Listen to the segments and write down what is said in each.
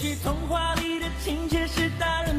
许童话里的情节是大人。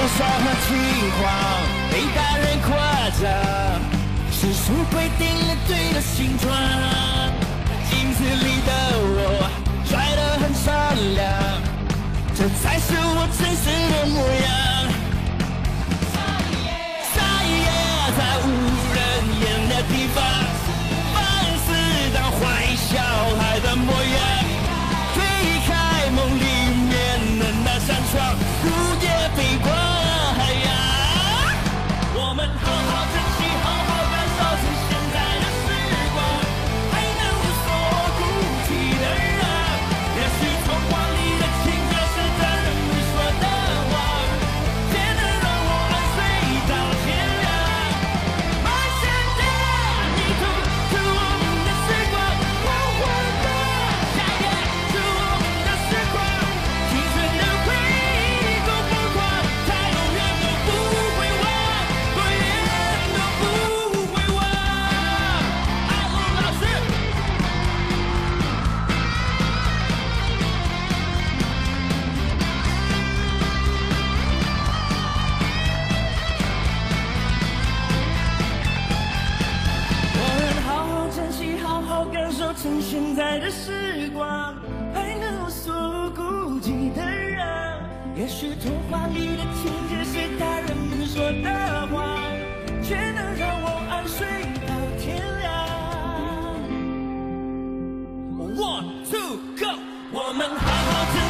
多少和轻狂被大人夸奖是谁规定了对的形状镜子里的我帅得很闪亮这才是我真实时光还能无所顾忌的人。也许童话里的情节是大人们说的谎却能让我安睡到天亮。One two go 我们好好珍